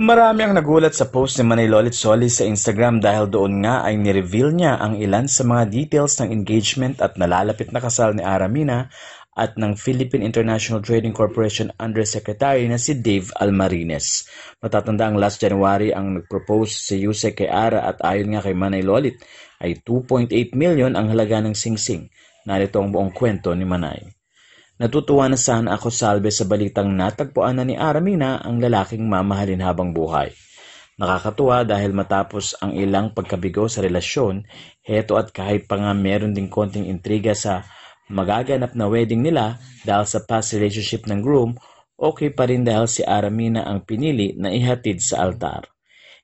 Marami ang nagulat sa post ni Manay Lolit Solis sa Instagram dahil doon nga ay nireveal niya ang ilan sa mga details ng engagement at nalalapit na kasal ni Aramina at ng Philippine International Trading Corporation Undersecretary na si Dave Almarines. Matatanda ang last January ang nag-propose si Yusek kay Ara at ayon nga kay Manay Lolit ay 2.8 million ang halaga ng singsing. Narito ang buong kwento ni Manay. Natutuwa na sana ako salbe sa balitang natagpuan na ni Aramina ang lalaking mamahalin habang buhay. Nakakatuwa dahil matapos ang ilang pagkabigo sa relasyon, heto at kahit pa nga meron ding konting intriga sa magaganap na wedding nila dahil sa past relationship ng groom, okay pa rin dahil si Aramina ang pinili na ihatid sa altar.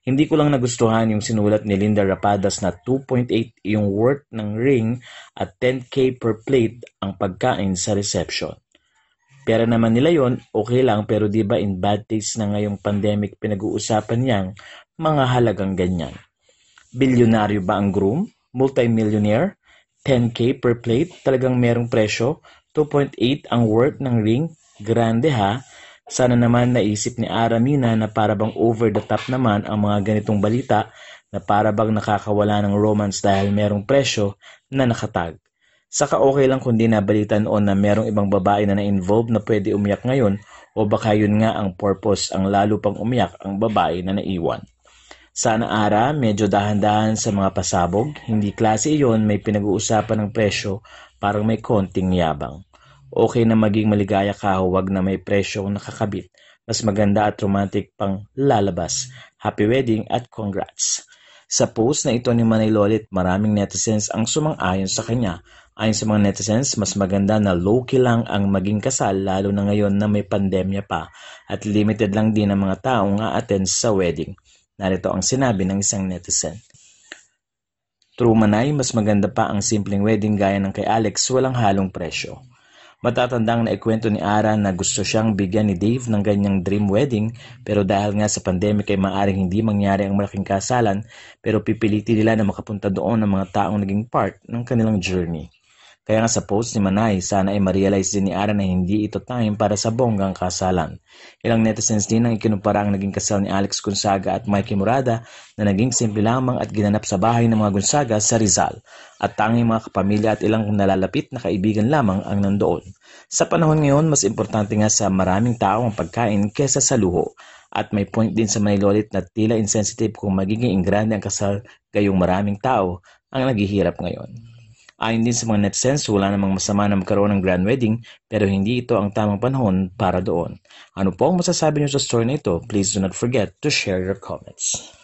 Hindi ko lang nagustuhan yung sinulat ni Linda Rapadas na 2.8 yung worth ng ring at 10k per plate ang pagkain sa reception. Pera naman nila yon okay lang pero di ba in bad taste na ngayong pandemic pinag-uusapan niyang mga halagang ganyan. Bilyonaryo ba ang groom? Multimillionaire? 10k per plate? Talagang merong presyo? 2.8 ang worth ng ring? Grande ha? Sana naman naisip ni Aramina na para bang over the top naman ang mga ganitong balita na para bang nakakawala ng romance dahil merong presyo na nakatag. Saka okay lang kung di nabalita noon na merong ibang babae na na-involve na pwede umiyak ngayon o baka yun nga ang purpose ang lalo pang umiyak ang babae na naiwan. Sana ara, medyo dahan-dahan sa mga pasabog, hindi klase iyon may pinag-uusapan ng presyo parang may konting yabang. Okay na maging maligaya ka huwag na may presyong nakakabit. Mas maganda at romantic pang lalabas. Happy wedding at congrats! Sa post na ito ni Manay Lolit, maraming netizens ang sumang-ayon sa kanya. Ayon sa mga netizens, mas maganda na low-key lang ang maging kasal lalo na ngayon na may pandemya pa at limited lang din ang mga taong a-attend sa wedding. Narito ang sinabi ng isang netizen. True manay, mas maganda pa ang simpleng wedding gaya ng kay Alex walang halong presyo. Matatandang naikwento ni Ara na gusto siyang bigyan ni Dave ng ganyang dream wedding pero dahil nga sa pandemic ay maaaring hindi mangyari ang malaking kasalan pero pipiliti nila na makapunta doon ang mga taong naging part ng kanilang journey. Kaya nga sa post ni Manay, sana ay ma-realize din ni Ara na hindi ito time para sa bonggang kasalan. Ilang netizens din ang ikinumpara ang naging kasal ni Alex Gonzaga at Mikey Murada na naging simple lamang at ginanap sa bahay ng mga Gonzaga sa Rizal at tanging mga kapamilya at ilang nalalapit na kaibigan lamang ang nandoon. Sa panahon ngayon, mas importante nga sa maraming tao ang pagkain kesa sa luho. At may point din sa Manilolit na tila insensitive kung magiging ingrande ang kasal gayong maraming tao ang naghihirap ngayon. Ayon din sa mga netizens, wala namang masama na magkaroon ng grand wedding pero hindi ito ang tamang panahon para doon. Ano po ang masasabi niyo sa story na ito? Please do not forget to share your comments.